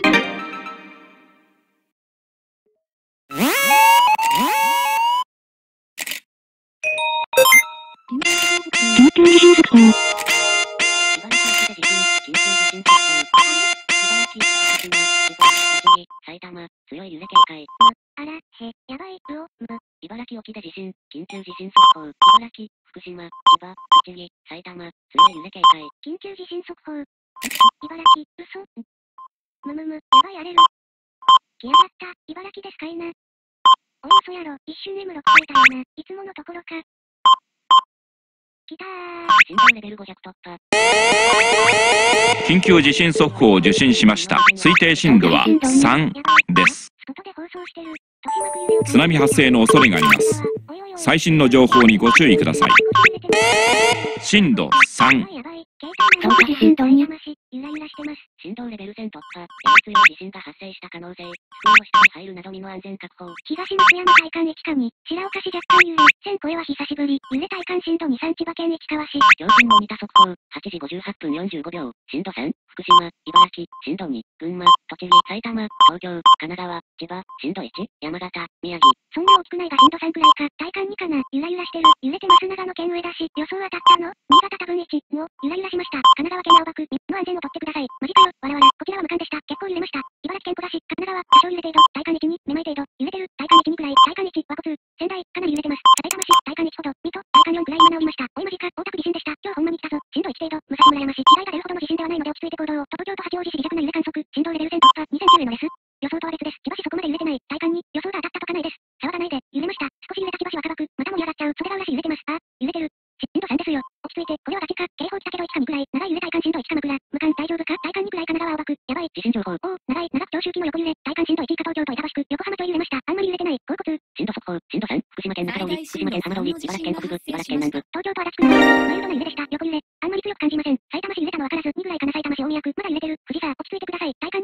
緊急地震速報。埼玉、強い揺れ警戒。あら、へ、やばい、うお、む、茨城沖で地震、緊急地震速報。茨城、福島、千葉、栃木、埼玉、強い揺れ警戒。緊急地震速報。茨城、嘘、むむむ、やばい荒れる。来やがった、茨城ですかいな。おい嘘やろ、一瞬 M6 ついたよな、いつものところか。来たー。震度レベル500突破。緊急地震速報を受信しました推定震度は3です津波発生の恐れがあります最新の情報にご注意ください震度3やばいやばい。携帯の地震度二まし、ゆらゆらしてます。震度レベル10突破。より強い地震が発生した可能性。机の下に入るなど身の安全確保。東松山体感駅下に、白岡市若干揺れ、1000声は久しぶり、揺れ体感震度2、3千葉県市川市。強震モニタ速報。8時58分45秒。震度3。福島、茨城。震度2。群馬、栃木、埼玉、東京、神奈川、千葉。震度1。山形、宮城。そんな大きくないが震度3くらいか、体感2かな、ゆらゆらしてる、揺れてます長野県上田市、予想当たったの新潟多分1、の、ゆらゆらしました。神奈川県青葉区、の安全をとってください。マジかよ、わらわら、こちらは無感でした。結構揺れました。茨城県古河市、神奈川、多少揺れ程度、体感1、2、めまい程度、揺れてる、体感1、2くらい、体感1、和骨、仙台、かなり揺れてます。埼玉市、体感1ほど、水戸、体感4くらい今治りました。おいマジか、大田区地震でした。今日ほんまに来たぞ。震度1程度、武蔵村山市、被害が出るほどの地震ではないので落ち着いて行動を。東京都八王子市微弱な揺れ観測、震度レベル1000突破、2009へのレス。予想とは別です。千葉市そこまで揺れてない。体感に、予想が当たったとかないです。騒がないで、揺れました。少し揺れた千葉市若葉区、また盛り上がっちゃう。袖ヶ浦市揺れてます。あ、揺れてる。震度3ですよ。落ち着いて、これはガチか、警報来たけど1か2くらい。長い揺れ体感震度1か枕。無感大丈夫か体感2くらい神奈川青葉区。やばい。地震情報。おお、長い、長く長周期の横揺れ。体感震度1以下東京と板橋区。横浜町揺れました。あんまり揺れてない。甲骨。震度速報。震度3。福島県中通り。福島県浜通り。茨城県北部。茨城県南部。東京と足立区のマイルドな揺れでした。横揺れ。あんまり強く感じません。埼玉市揺れたのわからず、2ぐらいかな埼玉市大宮区。まだ揺れてる。藤沢、落ち着いてください。体感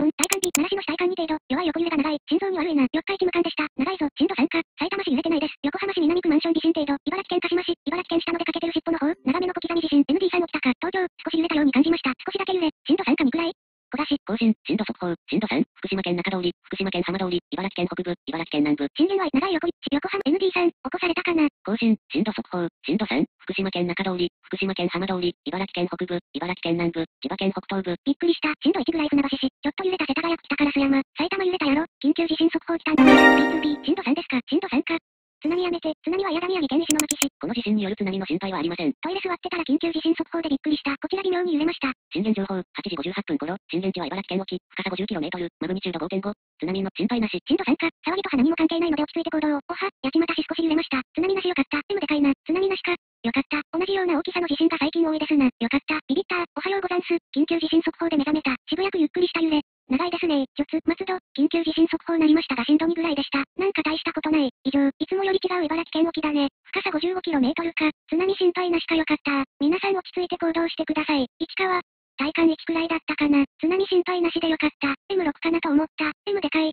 12ですね。こん、体感器、奈良市の市体感2程度。弱い横揺れが長い。心臓に悪いな。四日市無感でした。長いぞ。震度3か。埼玉市揺れてないです。横浜市南区マンション地震程度。茨城県鹿島市。茨城県下の出かけてる尻尾の方。長めの小刻み地震。ND さん起きたか。東京、少し揺れたように感じました。少しだけ揺れ。震度3か2くらい。小賀市。更新。震度速報。震度3。福島県中通り。福島県浜通り。茨城県北部。茨城県南部。震源は長い横、横浜 ND さん、起こされたかな？更新。震度速報。震度3。福島県中通り。福島県浜通り。茨城県北部。茨城県南部。千葉県北東部。びっくりした。震度1ぐらい船橋市。ちょっと揺れた世田谷区北烏山。埼玉揺れたやろ？緊急地震速報来たんだな。B2B。震度3ですか？震度3か。津波やめて。津波は嫌だ宮城県石巻市。この地震による津波の心配はありません。トイレ座ってたら緊急地震速報でびっくりした。こちら微妙に揺れました。震源情報。8時58分頃。震源地は茨城県沖。深さ 50km。マグニチュード5.5。津波の心配なし。震度3か。騒ぎとか何も関係ないので落ち着いて行動を。おは、八街市少し揺れました。津波なしよかった。M でかいな。津波なしか。よかった。同じような大きさの地震が最近多いですな。よかった。ビビった。おはようござんす。緊急地震速報で目覚めた。渋谷区ゆっくりした揺れ。長いですね。ちょつ、松戸、緊急地震速報なりましたが震度2ぐらいでした。なんか大したことない。以上、いつもより違う茨城県沖だね。深さ 55km か。津波心配なしかよかった。皆さん落ち着いて行動してください。市川、体感1くらいだったかな。津波心配なしでよかった。M6 かなと思った。M でかい。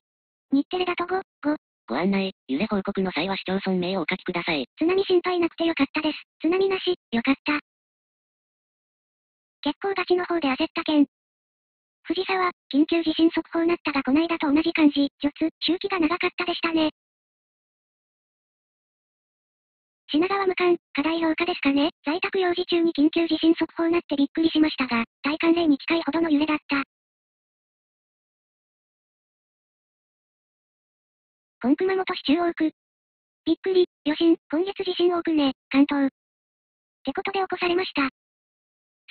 日テレだと5、5。ご案内。揺れ報告の際は市町村名をお書きください。津波心配なくてよかったです。津波なし、よかった。結構ガチの方で焦った件。藤沢、緊急地震速報なったがこないだと同じ感じ、除つ、周期が長かったでしたね。品川無感、課題評価ですかね。在宅用事中に緊急地震速報なってびっくりしましたが、体感例に近いほどの揺れだった。本熊本市中央区。びっくり、余震、今月地震多くね、関東。ってことで起こされました。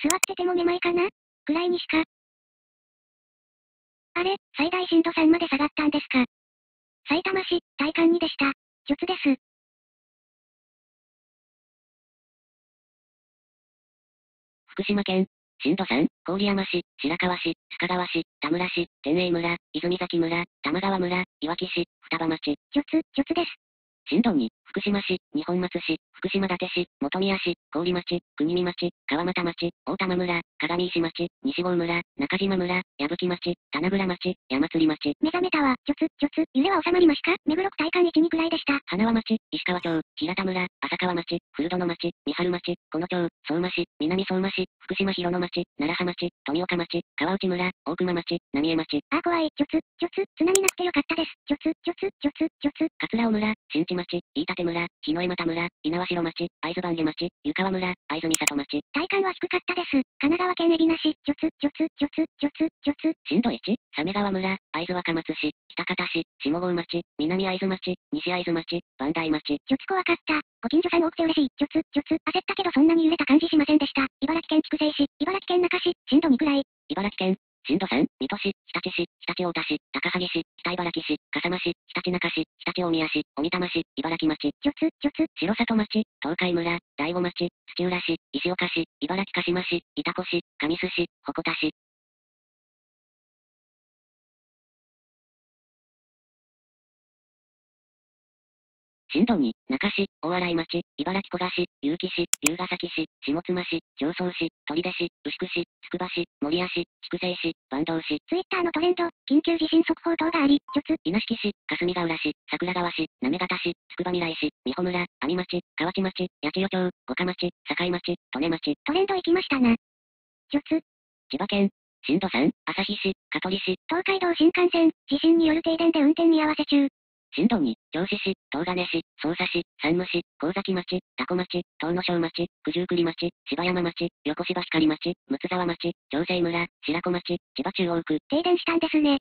座っててもめまいかなくらいにしか。あれ、最大震度3まで下がったんですか？埼玉市、体感2でした。除です。福島県。震度3、郡山市、白河市、須賀川市、田村市、天栄村、泉崎村、玉川村、いわき市、双葉町。除つ、除つです。震度2、福島市、二本松市、福島舘市、本宮市、郡町、国見町、川俣町、大玉村、鏡石町、西郷村、中島村、矢吹町、棚倉町、山釣町、目覚めたわ。ちょつ、ちょつ、揺れは収まりましか目黒区体感1、2くらいでした。花輪町、石川町、平田村、浅川町、古殿町、三春町、この町、相馬市、南相馬市、福島広野町、楢葉町、富岡町、川内村、大熊町、浪江町、あー怖い。ちょつ、ちょつ、津波なくてよかったです。ちょつ、ちょつ、ちょつ、ちょつ。桂尾村、新地町、飯舘村、日の江又村、猪苗代町、会津番下町、湯川村、会津美里町、体感は低かったです。神奈川県海老名市、ちょつ、ちょつ、ちょつ、ちょつ、ちょつ。震度1、鮫川村、会津若松市、北方市、下郷町、南会津町、西会津町、磐梯町、ちょつ怖かった。ご近所さん多くて嬉しい。ちょつ、ちょつ。焦ったけどそんなに揺れた感じしませんでした。茨城県筑西市、茨城県中市、震度2くらい。茨城県、震度3、水戸市、日立市、常陸太田市、高萩市、北茨城市、笠間市、常陸中市、常陸大宮市、小美玉市、茨城町、ちょつ、ちょつ。城里町、東海村、大子町、土浦市、石岡市、茨城鹿島市、潮来市、神栖市、鉾田市。震度2、中市、大洗町、茨城古河市、結城市、龍ヶ崎市、下妻市、常総市、取手市、牛久市、つくば市、守谷市、筑西市、坂東市、ツイッターのトレンド、緊急地震速報等があり、ちょつ。稲敷市、霞ヶ浦市、桜川市、行方市、つくばみらい市、美穂村、阿見町、河内町、八千代町、五日町、境町、利根町、トレンド行きましたな。ちょつ。千葉県、震度3、旭市、香取市、東海道新幹線、地震による停電で運転見合わせ中。震度2、銚子市、東金市、匝瑳市、山武市、神崎町、多古町、東野小町、九十九里町、芝山町、横芝光町、睦沢町、長生村、白子町、千葉中央区、停電したんですね。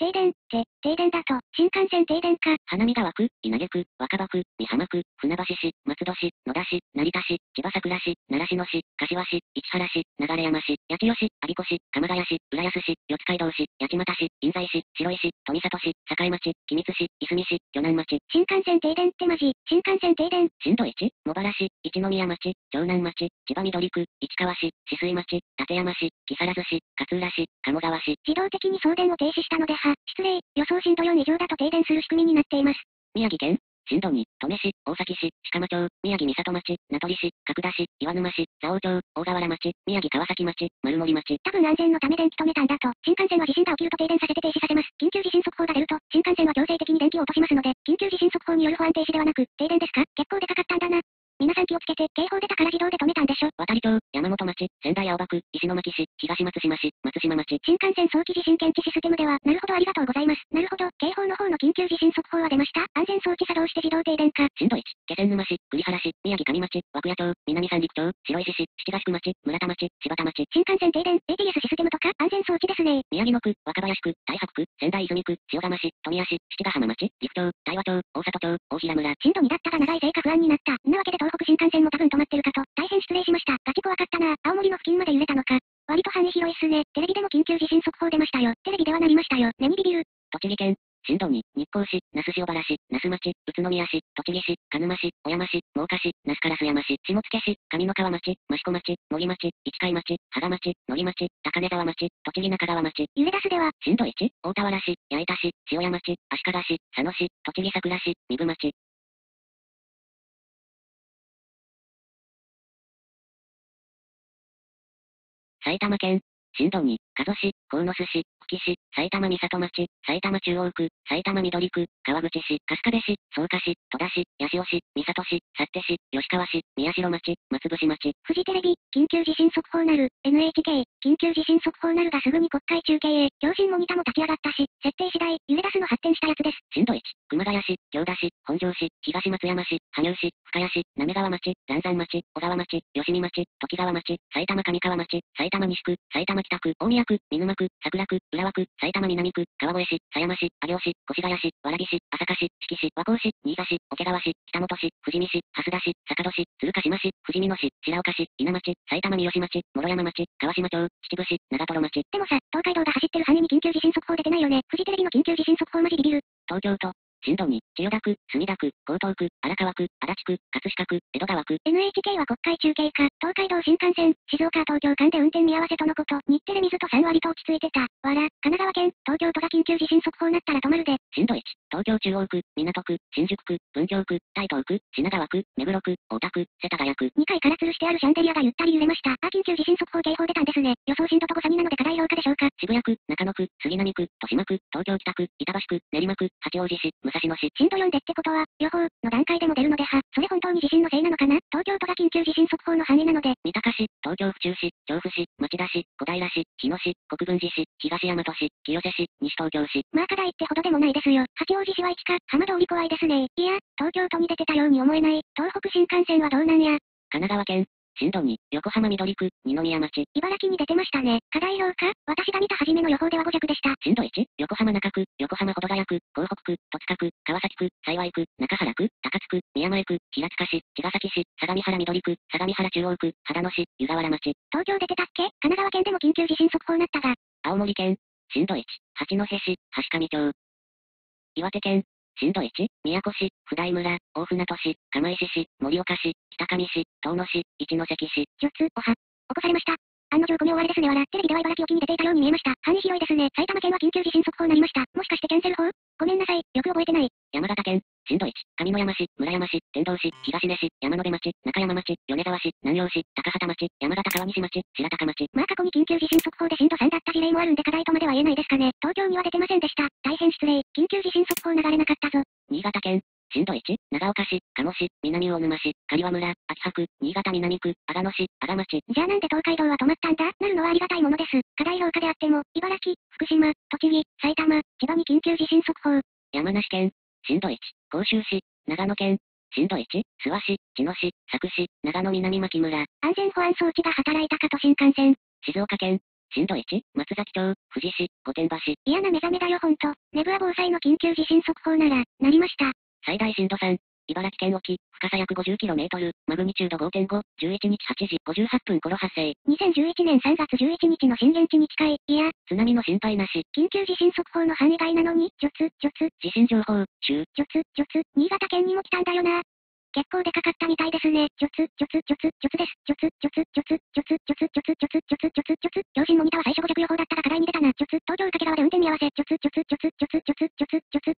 停電って、停電だと、新幹線停電か。花見川区、稲毛区、若葉区、美浜区、船橋市、松戸市、野田市、成田市、千葉桜市、習志野市、柏市、市原市、流山市、八千代市、我孫子市、鎌ヶ谷市、浦安市、四街道市、八街市、印西市、白井市、富里市、境町、君津市、いすみ市、鋸南町、新幹線停電ってマジ、新幹線停電。震度1、茂原市、一宮町、城南町、千葉緑区、市川市、止水町、館山市、木更津市、勝浦市、鴨川市、自動的に送電を停止したのでは、失礼、予想震度4以上だと停電する仕組みになっています。宮城県、震度2、登米市、大崎市、鹿間町、宮城三郷町、名取市、角田市、岩沼市、蔵王町、大河原町、宮城川崎町、丸森町、多分安全のため電気止めたんだと、新幹線は地震が起きると停電させて停止させます。緊急地震速報が出ると、新幹線は強制的に電気を落としますので、緊急地震速報による保安停止ではなく、停電ですか？結構でかかったんだな。皆さん気をつけて、警報出たから自動で止めたんでしょ？渡里町、山本町、仙台青葉区、石巻市、東松島市、松島町、新幹線早期地震検知システムでは、なるほどありがとうございます。なるほど、警報の方の緊急地震速報は出ました。安全装置作動して自動停電か。震度1、気仙沼市、栗原市、宮城上町、涌谷町、南三陸町、白石市、七ヶ宿町、村田町、柴田町、新幹線停電、ATS システムとか、安全装置ですね。宮城野区、若林区、太白区、仙台泉区、塩釜市、富谷市、七ヶ浜町、岐阜町、大和町、大里町、大平村。震度2だったが長いせいか不安になった。んなわけで東北新幹線も多分止まってるかと、大変失礼しました。ガチ怖かったな。青森の付近まで揺れたのか。割と範囲広いっすね。テレビでも緊急地震速報出ましたよ。テレビではなりましたよ。目にビビる。栃木県、震度2、日光市、那須塩原市、那須町、宇都宮市、栃木市、鹿沼市、小山市、真岡市、那須烏山市、下野市、上三川町、益子町、森町、市貝町、芳賀町、野木町、高根沢町、栃木中川町、揺れ出すでは、震度1、大田原市、八板市、塩谷町、足利市、佐野市、栃木桜市、壬生町。埼玉県、震度2、加須市、鴻巣市、久喜市、埼玉三郷町、埼玉中央区、埼玉緑区、川口市、春日部市、草加市、戸田市、八潮市、三郷市、幸手市、吉川市、宮代町、松伏町。フジテレビ、緊急地震速報なる、NHK、緊急地震速報なるがすぐに国会中継へ、共振モニタも立ち上がったし、設定次第、揺れ出すの発展したやつです。震度1、熊谷市、行田市、本庄市、東松山市、羽生市、深谷市、滑川町、嵐山町、小川町、吉見町、時川町、埼玉上川町、埼玉西区、埼玉北区、大宮区、見沼区、桜区、浦和区、埼玉南区、川越市、狭山市、上尾市、越谷市、蕨市、朝霞市、志木市、和光市、新座市、桶川市、北本市、富士見市、蓮田市、坂戸市、鶴ヶ島市、富士見野市、白岡市、稲町、埼玉三芳町、諸山町、川島町、秩父市、長瀞町。でもさ、東海道が走ってる範囲に緊急地震速報出てないよね。フジテレビの緊急地震速報マジビビる。東京都、震度2、千代田区、墨田区、江東区、荒川区、足立区、葛飾区、江戸川区。NHK は国会中継か、東海道新幹線、静岡東京間で運転見合わせとのこと、日テレ水と3割と落ち着いてた。わら、神奈川県、東京都が緊急地震速報なったら止まるで。震度1、東京中央区、港区、新宿区、文京区、台東区、品川区、目黒区、大田区、世田谷区。2階から吊るしてあるシャンデリアがゆったり揺れました。あ、緊急地震速報警報出たんですね。予想震度と誤差2なので課題評価でしょうか。渋谷区、中野区、杉並区、豊島区、東京北区、板橋区、練馬区、八王子市、武蔵野市。震度4でってことは、予報の段階でも出るのでは、それ本当に地震のせいなのかな？東京都が緊急地震速報の範囲なので、三鷹市、東京府中市、調布市、町田市、小平市、日野市、国分寺市、東大和市、清瀬市、西東京市。まあ課題ってほどでもないですよ。八王子市は1か、浜通り怖いですね。いや、東京都に出てたように思えない。東北新幹線はどうなんや？神奈川県、震度2、横浜緑区、二宮町。茨城に出てましたね。課題評価？私が見た初めの予報では5弱でした。震度1、横浜中区、横浜保土ヶ谷区、港北区、戸塚区、川崎区、幸区、中原区、高津区、宮前区、平塚市、茅ヶ崎市、相模原緑区、相模原中央区、秦野市、湯河原町。東京出てたっけ？神奈川県でも緊急地震速報なったが。青森県、震度1、八戸市、橋上町。岩手県、震度1、宮古市、普代村、大船渡市、釜石市、盛岡市、北上市、遠野市、一関市。除通、おは。起こされました。案の定込み終わりですねわら。テレビでは茨城沖に出ていたように見えました。範囲広いですね。埼玉県は緊急地震速報なりました。もしかしてキャンセル法？ごめんなさい。よく覚えてない。山形県、震度1、上山市、村山市、天童市、東根市、山辺町、中山町、米沢市、南陽市、高畑町、山形川西町、白鷹町。まあ過去に緊急地震速報で震度3だった事例もあるんで課題とまでは言えないですかね。東京には出てませんでした。大変失礼。緊急地震速報流れなかったぞ。新潟県、震度1、長岡市、加茂市、南魚沼市、刈羽村、秋葉区、新潟南区、阿賀野市、阿賀町。じゃあなんで東海道は止まったんだ？なるのはありがたいものです。課題評価であっても、茨城、福島、栃木、埼玉、千葉に緊急地震速報。山梨県、震度1、甲州市、長野県、震度1、諏訪市、茅野市、佐久市、長野南牧村。安全保安装置が働いたかと新幹線。静岡県、震度1、松崎町、富士市、御殿場市。嫌な目覚めだよほんと。ネブア防災の緊急地震速報なら、なりました。最大震度3、茨城県沖、深さ約 50km、マグニチュード5.5、11日8時58分頃発生。2011年3月11日の震源地に近い、いや、津波の心配なし。緊急地震速報の範囲外なのに、除通、除通、地震情報、中。除通、除通、新潟県にも来たんだよな。結構でかかったみたいですね。除通、除通、除通、除通です。除通、除通、除通、除通、除通、除通、除通、除通、除通、除通。両親モニターは最初5弱予報だったが課題に出たな。除通、東京竹川で運転見合わせ。除通、除通、除通、除通、除通、除通、除通。